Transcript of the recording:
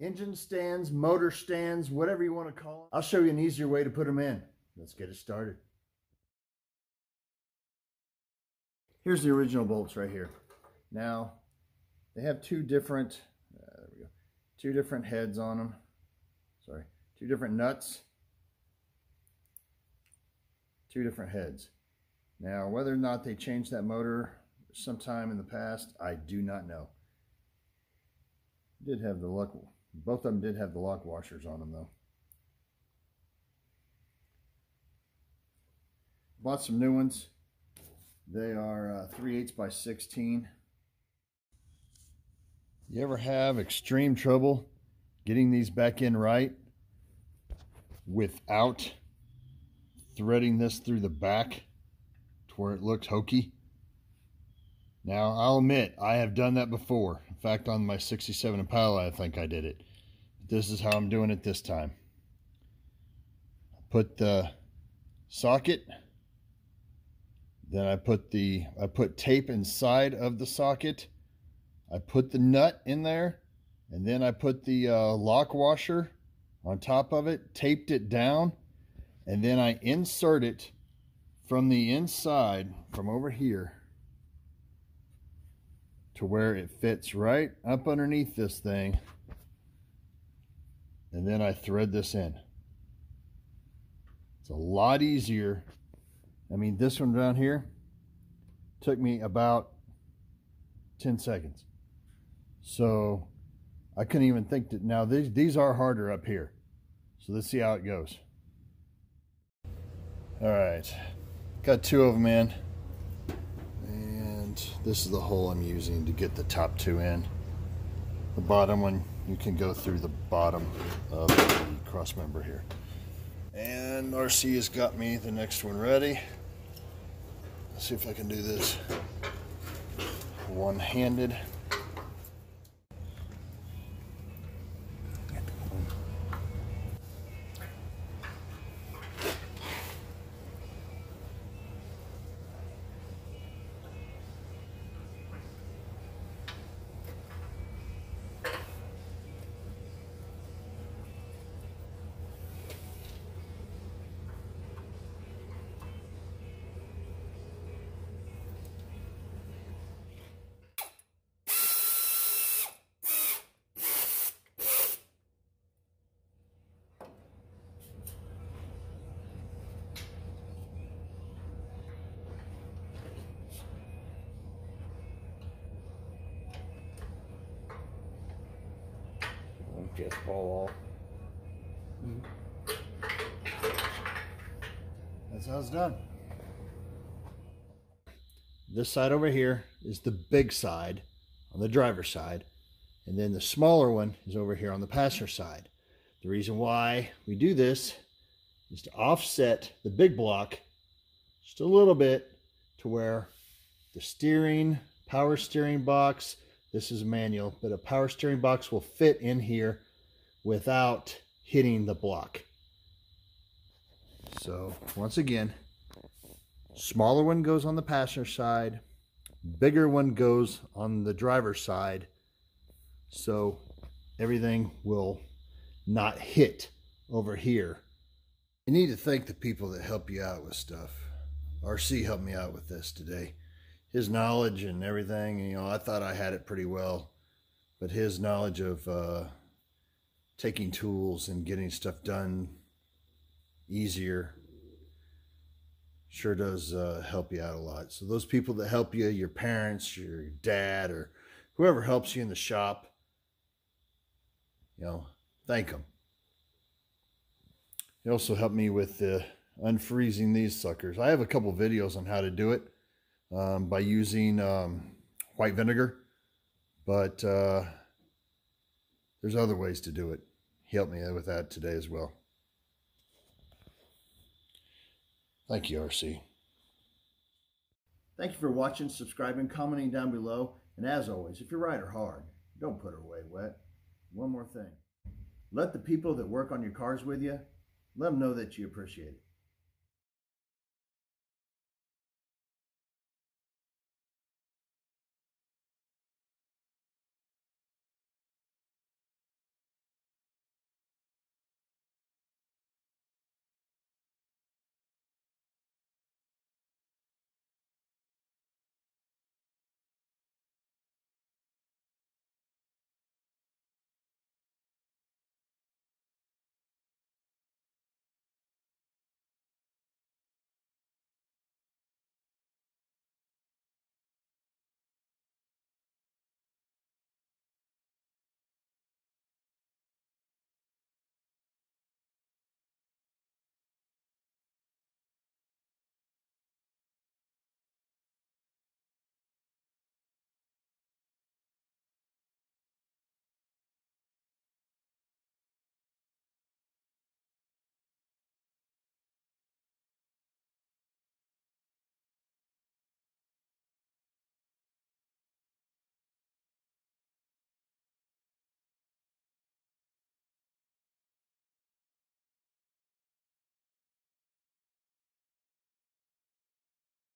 engine stands, motor stands, whatever you want to call them. I'll show you an easier way to put them in. Let's get it started. Here's the original bolts right here. Now, they have two different, uh, there we go, two different heads on them. Sorry, two different nuts, two different heads. Now, whether or not they changed that motor sometime in the past, I do not know. Did have the lock, both of them did have the lock washers on them though. Bought some new ones. They are uh, 3 eighths by 16. You ever have extreme trouble getting these back in right without threading this through the back to where it looks hokey? Now, I'll admit, I have done that before. In fact, on my 67 Impala, I think I did it. This is how I'm doing it this time. I put the socket, then I put the I put tape inside of the socket. I put the nut in there, and then I put the uh, lock washer on top of it, taped it down, and then I insert it from the inside, from over here, to where it fits right up underneath this thing and then I thread this in. It's a lot easier. I mean, this one down here took me about 10 seconds. So I couldn't even think that now these, these are harder up here. So let's see how it goes. All right, got two of them in. And this is the hole I'm using to get the top two in. The bottom one you can go through the bottom of the cross member here. And RC has got me the next one ready. Let's see if I can do this one-handed. Just fall off. That's how it's done. This side over here is the big side on the driver's side. And then the smaller one is over here on the passenger side. The reason why we do this is to offset the big block just a little bit to where the steering, power steering box, this is manual, but a power steering box will fit in here without hitting the block. So once again, smaller one goes on the passenger side, bigger one goes on the driver's side. So everything will not hit over here. You need to thank the people that help you out with stuff. RC helped me out with this today. His knowledge and everything, you know, I thought I had it pretty well, but his knowledge of uh, taking tools and getting stuff done easier sure does uh, help you out a lot. So those people that help you, your parents, your dad, or whoever helps you in the shop, you know, thank them. He also helped me with uh, unfreezing these suckers. I have a couple videos on how to do it um, by using um, white vinegar, but uh, there's other ways to do it. He helped me with that today as well. Thank you, RC. Thank you for watching, subscribing, commenting down below. And as always, if you ride her hard, don't put her away wet. One more thing. Let the people that work on your cars with you, let them know that you appreciate it.